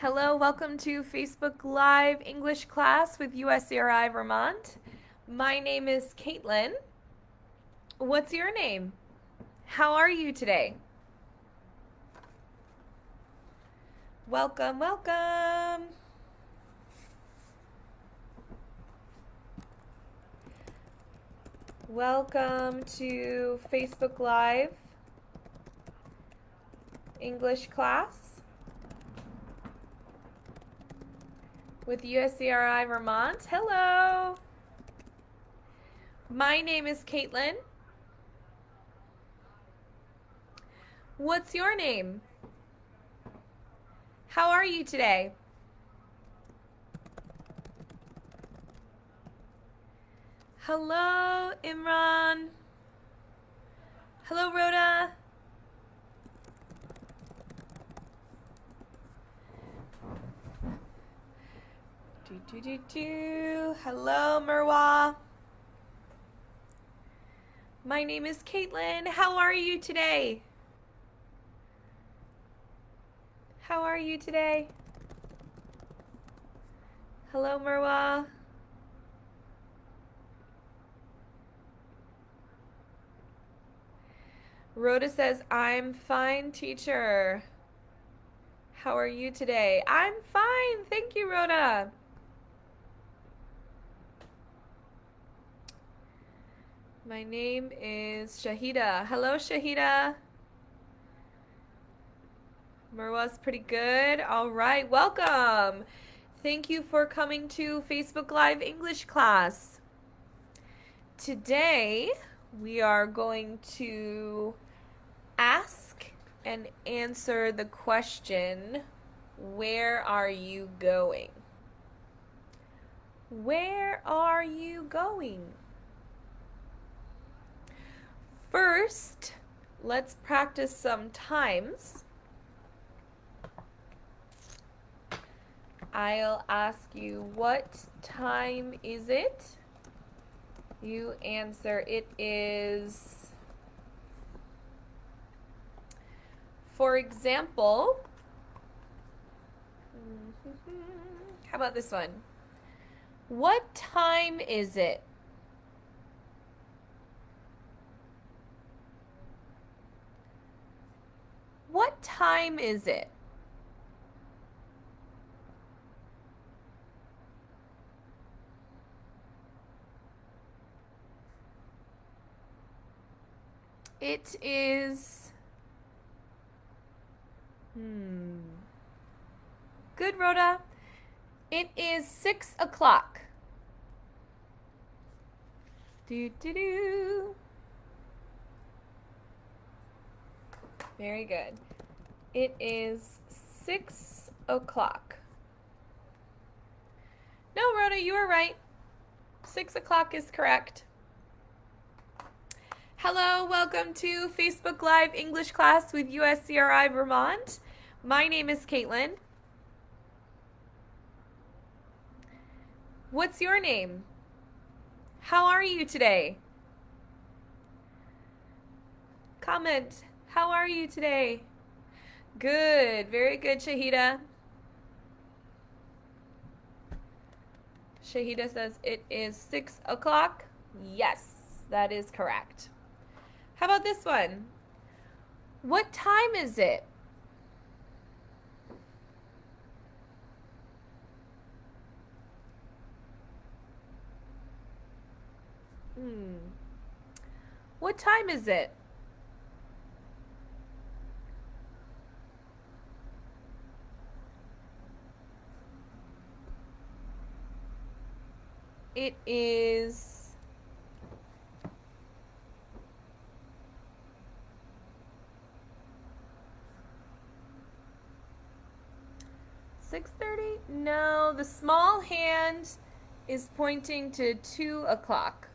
Hello, welcome to Facebook Live English class with USCRI Vermont. My name is Kaitlan. What's your name? How are you today? Welcome, welcome. Welcome to Facebook Live English class with USCRI Vermont. Hello. My name is Kaitlan. What's your name? How are you today? Hello, Imran. Hello, Rhoda. Do, do, do. Hello, Merwa. My name is Kaitlan. How are you today? How are you today? Hello, Merwa. Rhoda says, I'm fine, teacher. How are you today? I'm fine. Thank you, Rhoda. My name is Shahida. Hello, Shahida. Marwa's pretty good. All right, welcome. Thank you for coming to Facebook Live English class. Today, we are going to ask and answer the question, where are you going? Where are you going? First, let's practice some times. I'll ask you, what time is it? You answer, it is, for example, how about this one? What time is it? What time is it? It is. Hmm. Good, Rhoda. It is six o'clock. Do do do. Very good. It is six o'clock. No, Rhoda, you were right. Six o'clock is correct. Hello, welcome to Facebook Live English class with USCRI Vermont. My name is Kaitlan. What's your name? How are you today? Comment. How are you today? Good. Very good, Shahida. Shahida says it is 6 o'clock. Yes, that is correct. How about this one? What time is it? Hmm. What time is it? It is Six thirty? No, the small hand is pointing to two o'clock.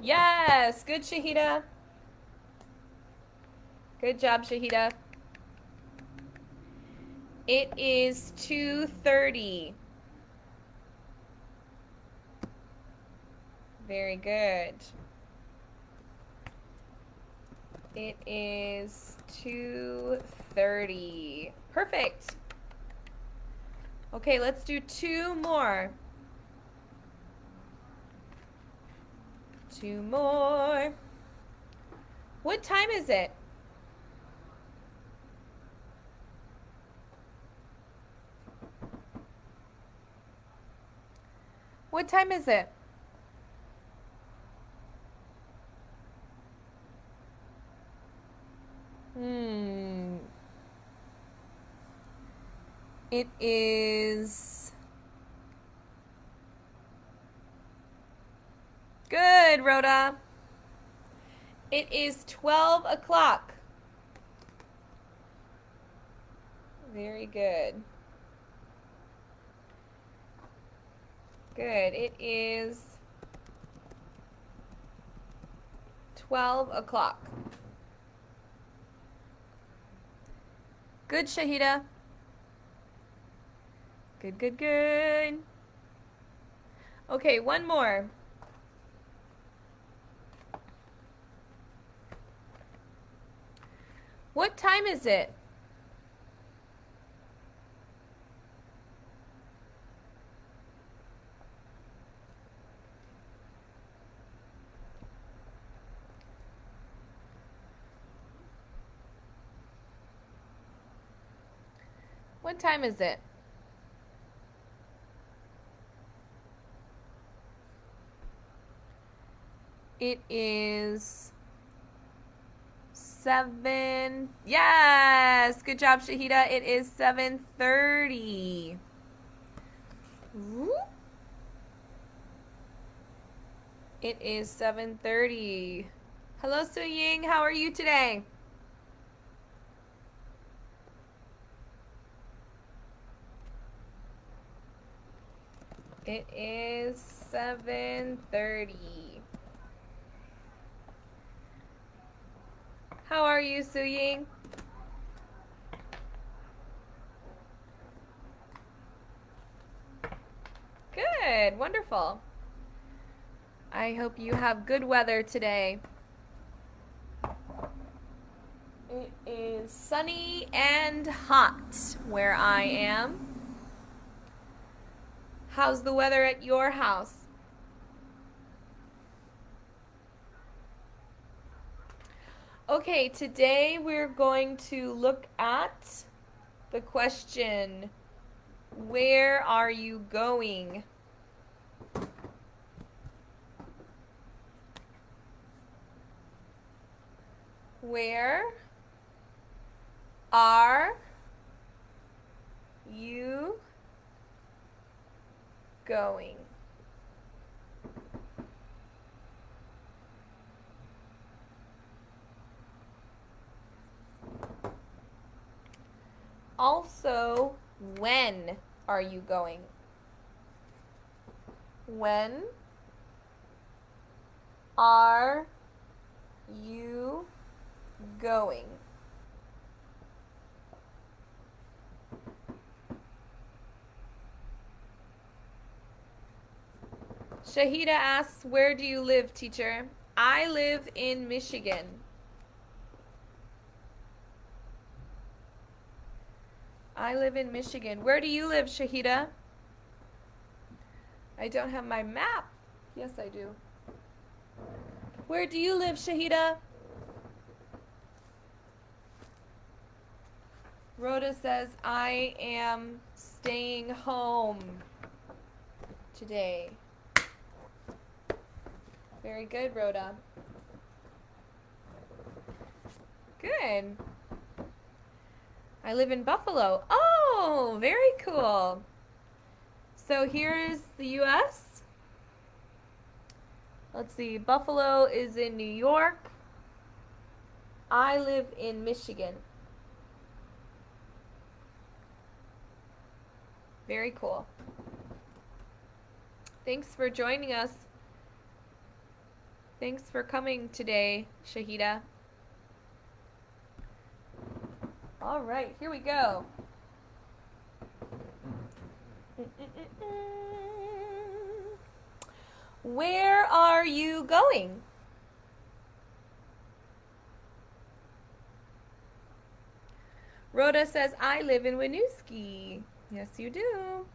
Yes, good Shahida. Good job, Shahida. It is 2.30. Very good. It is 2.30. Perfect. Okay, let's do two more. Two more. What time is it? What time is it? Hmm. It is. Good, Rhoda. It is 12 o'clock. Very good. Good. It is 12 o'clock. Good, Shahida. Good, good, good. Okay, one more. What time is it? What time is it? It is seven. Yes, good job, Shahida. It is seven thirty. It is seven thirty. Hello, Su Ying. How are you today? It is 7.30. How are you, Su Ying? Good, wonderful. I hope you have good weather today. It is sunny and hot where I am. How's the weather at your house? Okay, today we're going to look at the question Where are you going? Where are you going. Also, when are you going? When are you going? Shahida asks, Where do you live, teacher? I live in Michigan. I live in Michigan. Where do you live, Shahida? I don't have my map. Yes, I do. Where do you live, Shahida? Rhoda says, I am staying home today. Very good, Rhoda. Good. I live in Buffalo. Oh, very cool. So here is the U.S. Let's see. Buffalo is in New York. I live in Michigan. Very cool. Thanks for joining us. Thanks for coming today, Shahida. All right, here we go. Where are you going? Rhoda says, I live in Winooski. Yes, you do.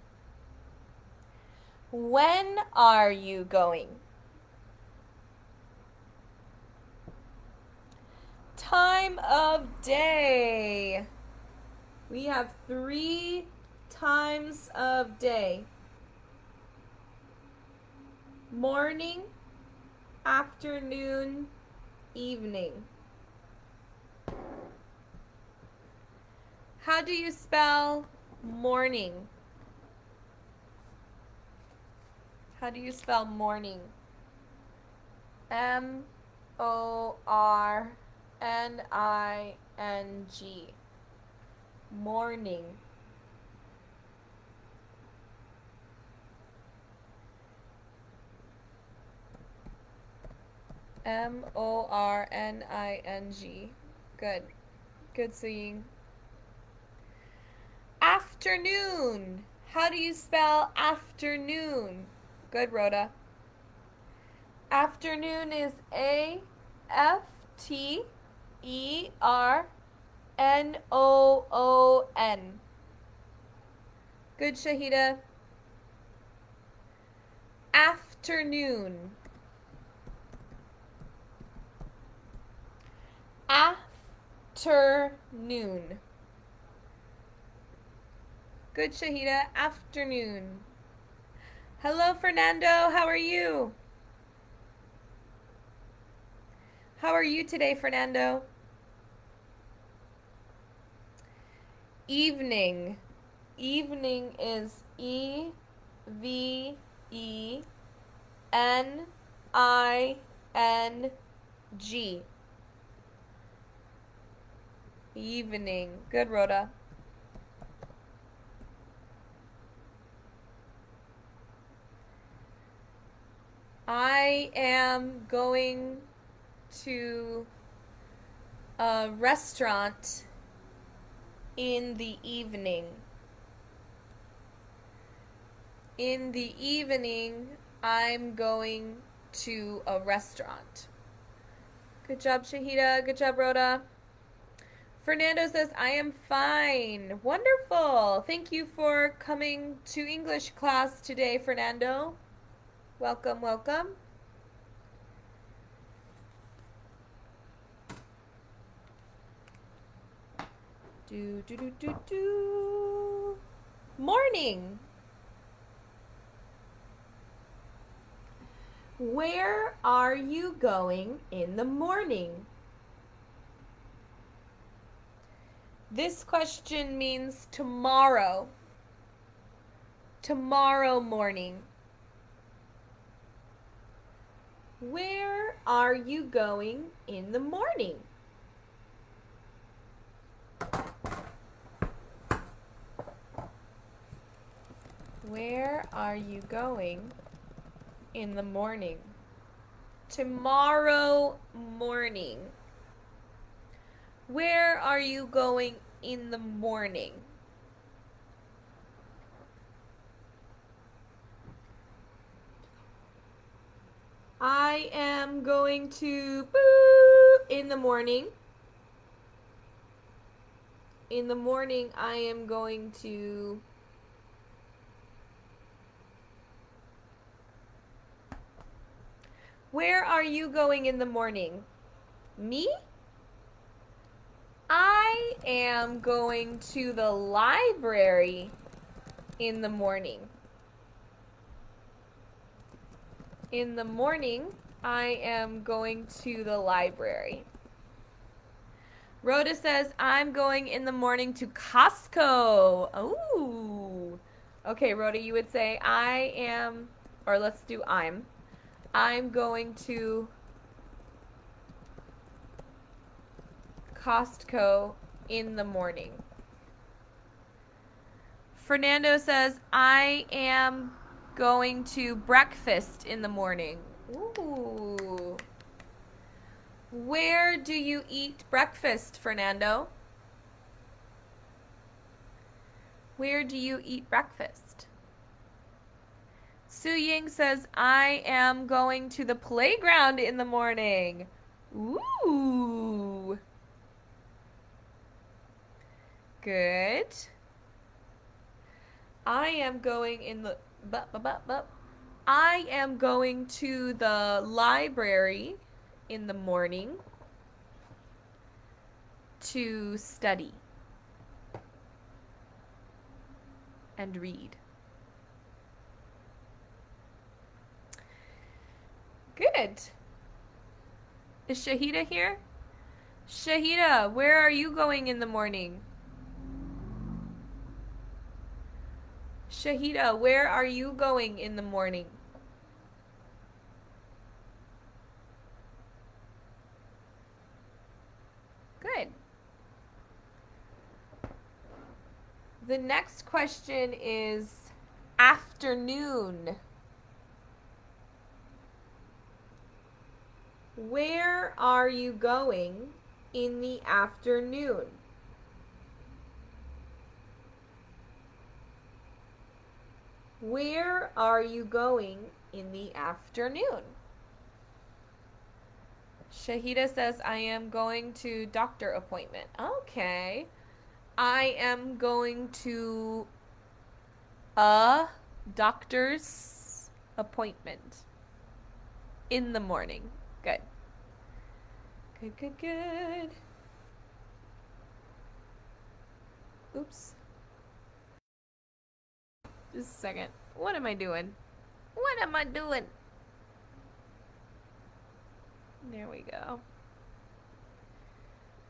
When are you going? Time of day. We have three times of day morning, afternoon, evening. How do you spell morning? How do you spell morning? M O R N I N G. Morning. M O R N I N G. Good. Good seeing. Afternoon. How do you spell afternoon? Good, Rhoda. Afternoon is A F T E R N O O N. Good, Shahida. Afternoon. Afternoon. Good, Shahida. Afternoon. Hello, Fernando. How are you? How are you today, Fernando? Evening. Evening is E V E N I N G. Evening. Good, Rhoda. I am going to a restaurant in the evening. In the evening, I'm going to a restaurant. Good job, Shahida. Good job, Rhoda. Fernando says, I am fine. Wonderful. Thank you for coming to English class today, Fernando. Welcome, welcome. Do, do, do, do, do. Morning. Where are you going in the morning? This question means tomorrow. Tomorrow morning. Where are you going in the morning? Where are you going in the morning? Tomorrow morning. Where are you going in the morning? I am going to boo in the morning. In the morning, I am going to Where are you going in the morning? Me? I am going to the library in the morning. In the morning, I am going to the library. Rhoda says, I'm going in the morning to Costco. Ooh. Okay, Rhoda, you would say, I am, or let's do I'm. I'm going to Costco in the morning. Fernando says, I am going to breakfast in the morning. Ooh. Where do you eat breakfast, Fernando? Where do you eat breakfast? Su Ying says, I am going to the playground in the morning. Ooh. Good. I am going in the. Bup, bup, bup, bup. I am going to the library in the morning to study and read. Good. Is Shahida here? Shahida, where are you going in the morning? Shahida, where are you going in the morning? Good. The next question is afternoon. Where are you going in the afternoon? Where are you going in the afternoon? Shahida says, I am going to doctor appointment. Okay. I am going to a doctor's appointment in the morning. Good. Good, good, good. Oops. Just a second. What am I doing? What am I doing? There we go.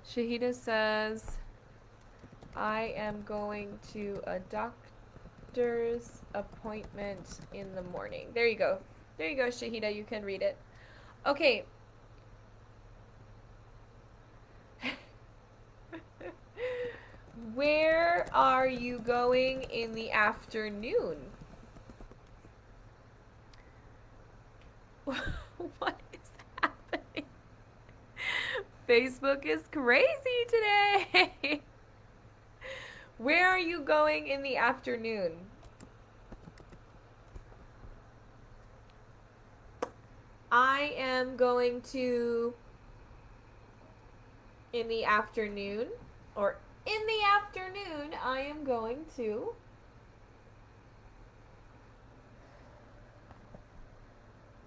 Shahida says, I am going to a doctor's appointment in the morning. There you go. There you go, Shahida. You can read it. Okay. Where are you going in the afternoon? what is happening? Facebook is crazy today. Where are you going in the afternoon? I am going to in the afternoon or in the afternoon I am going to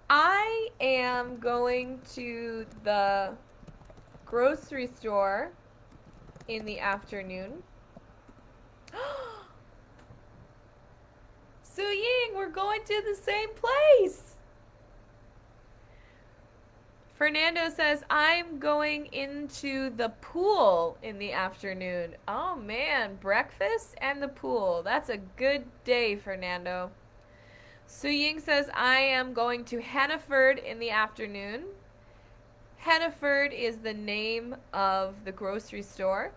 I am going to the grocery store in the afternoon. Su Ying, we're going to the same place. Fernando says, I'm going into the pool in the afternoon. Oh man, breakfast and the pool. That's a good day, Fernando. Su Ying says, I am going to Hannaford in the afternoon. Hannaford is the name of the grocery store.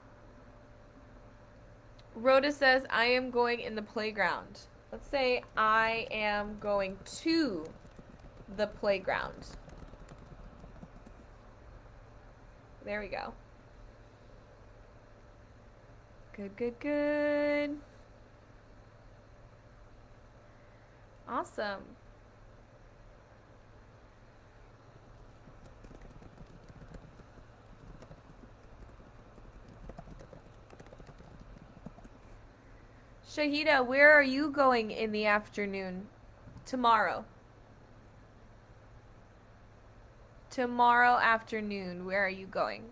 Rhoda says, I am going in the playground. Let's say I am going to the playground. There we go. Good, good, good. Awesome. Shahida, where are you going in the afternoon? Tomorrow. Tomorrow afternoon, where are you going?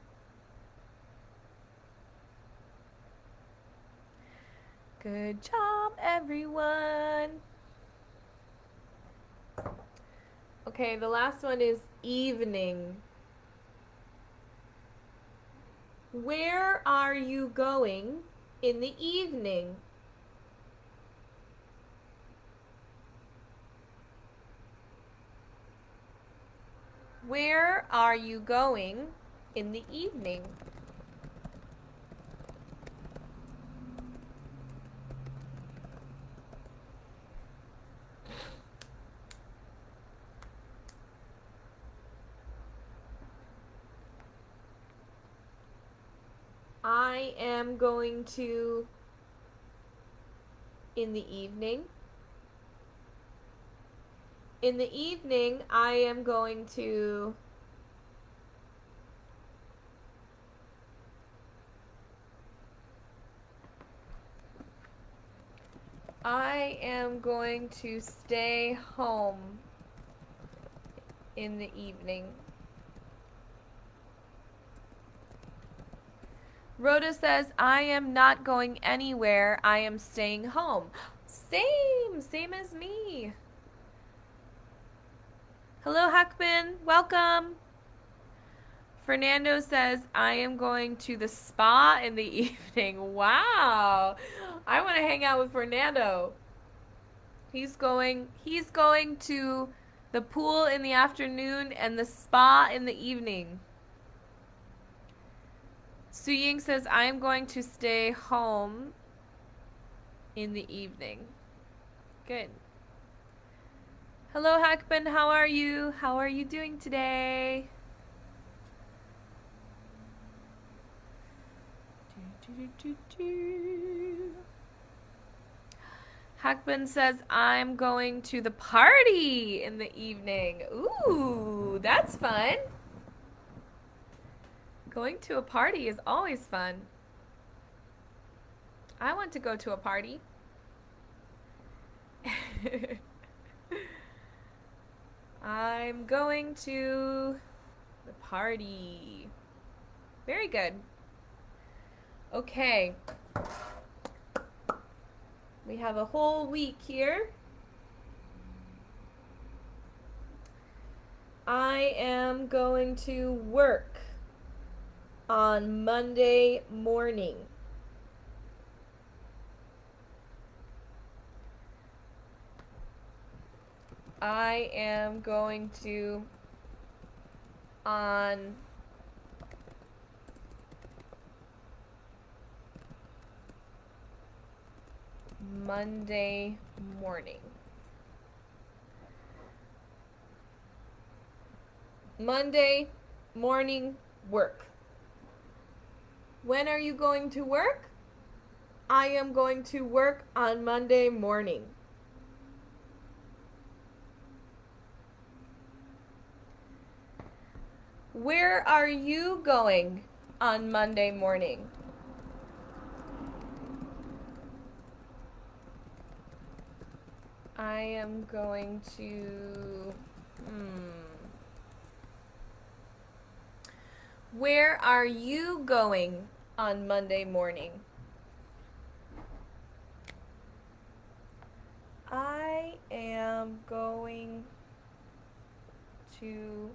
Good job, everyone. Okay, the last one is evening. Where are you going in the evening? Where are you going in the evening? I am going to in the evening. In the evening, I am going to. I am going to stay home in the evening. Rhoda says, I am not going anywhere. I am staying home. Same, same as me. Hello, Hackman. Welcome. Fernando says, I am going to the spa in the evening. Wow. I want to hang out with Fernando. He's going he's going to the pool in the afternoon and the spa in the evening. Su Ying says, I am going to stay home in the evening. Good. Hello, Hackman. How are you? How are you doing today? Hackman says, I'm going to the party in the evening. Ooh, that's fun. Going to a party is always fun. I want to go to a party. I'm going to the party. Very good. Okay. We have a whole week here. I am going to work on Monday morning. I am going to on Monday morning. Monday morning work. When are you going to work? I am going to work on Monday morning. Where are you going on Monday morning? I am going to. Hmm. Where are you going on Monday morning? I am going to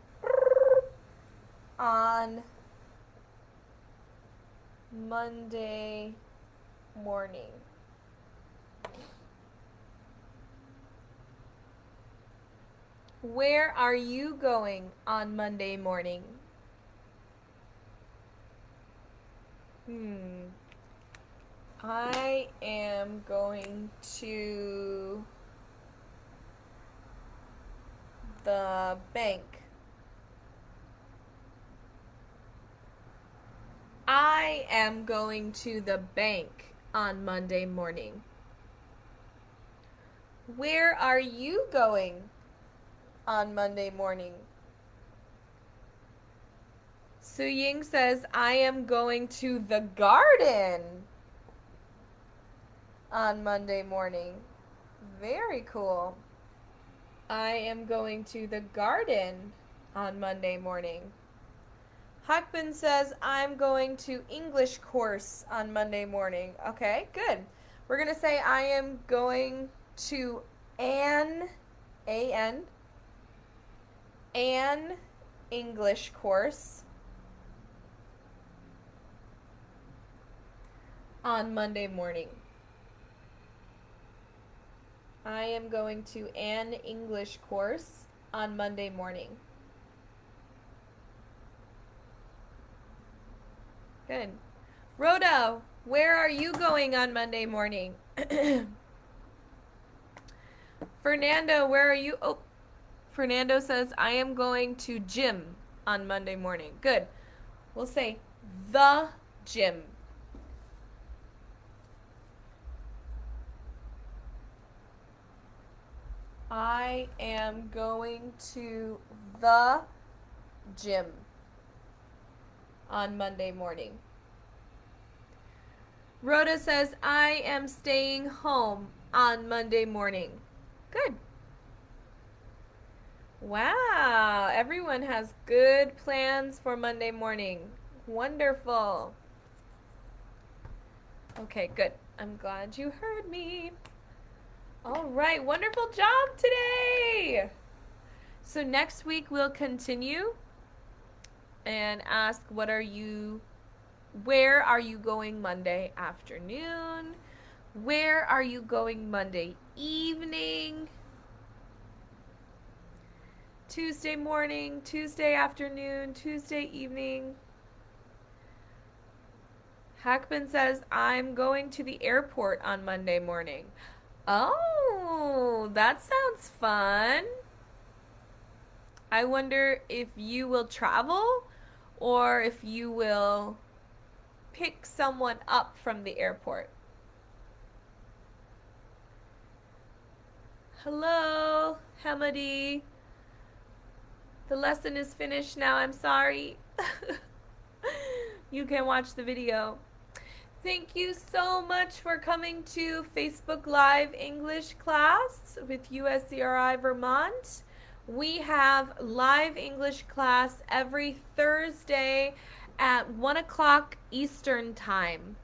on Monday morning. Where are you going on Monday morning? Hmm. I am going to the bank. I am going to the bank on Monday morning. Where are you going on Monday morning? Su Ying says, I am going to the garden on Monday morning. Very cool. I am going to the garden on Monday morning. Hackman says, I'm going to English course on Monday morning. Okay, good. We're going to say, I am going to an, A-N, an English course on Monday morning. I am going to an English course on Monday morning. Good. Rhoda, where are you going on Monday morning? Fernando, where are you? Oh, Fernando says, I am going to gym on Monday morning. Good. We'll say the gym I am going to the gym on Monday morning. Rhoda says, I am staying home on Monday morning. Good. Wow, everyone has good plans for Monday morning. Wonderful. Okay, good. I'm glad you heard me. All right, wonderful job today. So next week we'll continue and ask what are you where are you going Monday afternoon? Where are you going Monday evening? Tuesday morning, Tuesday afternoon, Tuesday evening. Hackman says, I'm going to the airport on Monday morning. Oh, that sounds fun. I wonder if you will travel or if you will pick someone up from the airport. Hello, Hamadi. The lesson is finished now. I'm sorry. you can watch the video. Thank you so much for coming to Facebook Live English class with USCRI Vermont. We have live English class every Thursday at 1 o'clock Eastern Time.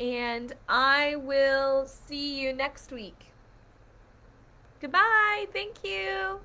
And I will see you next week. Goodbye. Thank you.